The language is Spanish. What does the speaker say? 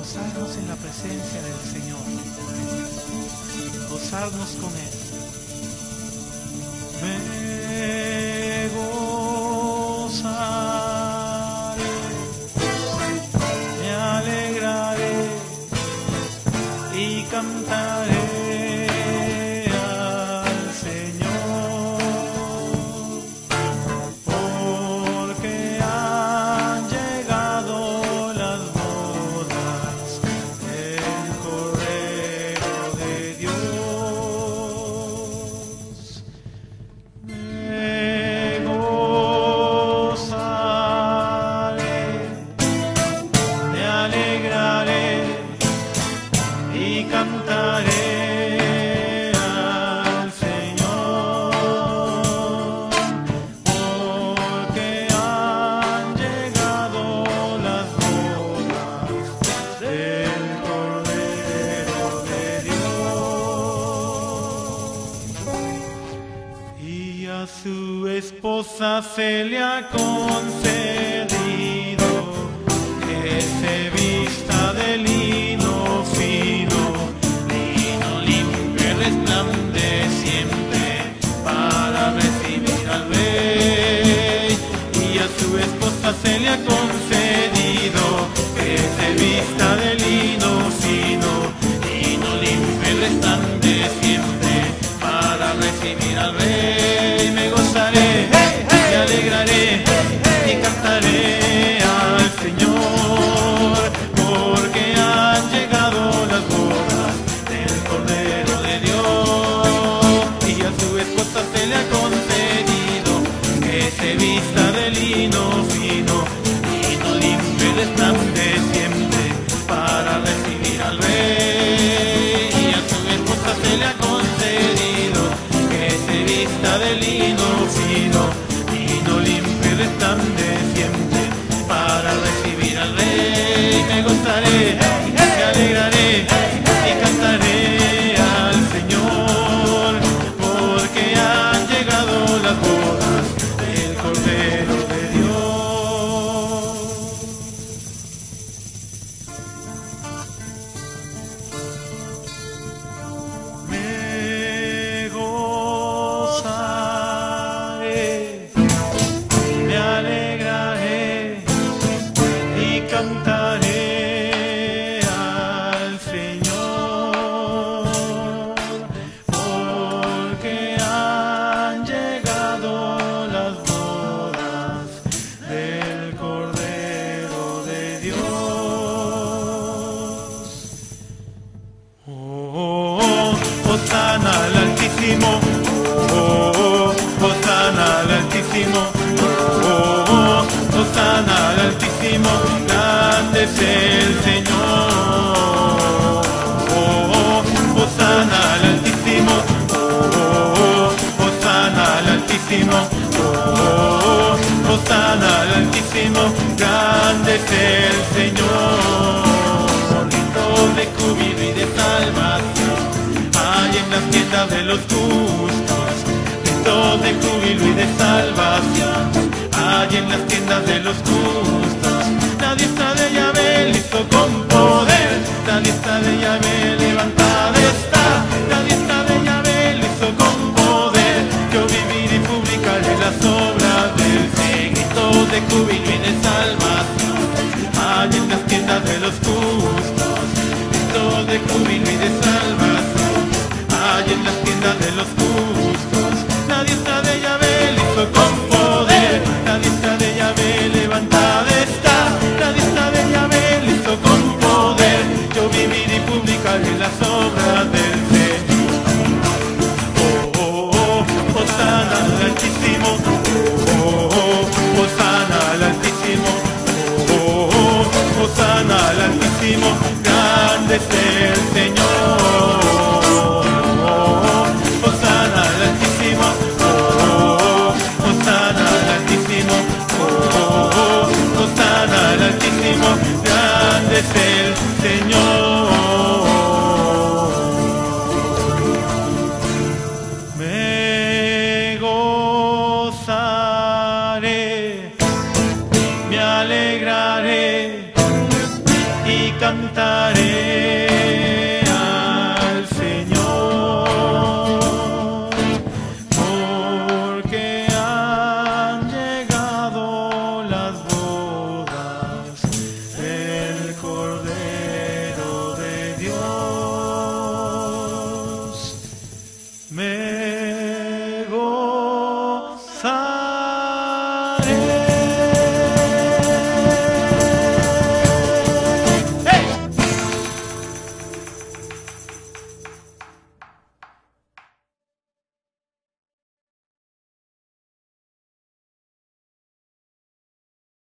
gozarnos en la presencia del Señor, gozarnos con Él. Me gozaré, me alegraré y cantaré esposa se le ha concedido que se vista de lino fino, lino limpio y resplandeciente para recibir al rey. Y a su esposa se le ha concedido que se vista de lino fino, lino limpio y resplandeciente se vista de lino fino, lino limpio y resplandeciente para recibir al rey. Y a su esposa se le ha concedido que se vista de lino oh, Hosanna al Altísimo, grande es el Señor. Oh, Hosanna al Altísimo, oh, Hosanna al Altísimo, oh, Hosanna al Altísimo, grande es el Señor. Gritos de júbilo y de salvación hay en las tiendas de los justos. Gritos de júbilo y de salvación hay en las tiendas de los justos. La diestra de lo hizo con poder, la diestra de Yahvé levantada está, la diestra de lo hizo con poder. Yo viviré y publicaré las obras del Señor. Gritos de júbilo y de salvación hay en las tiendas de los justos. Gritos de júbilo y de salvación hay en las tiendas de los cantar.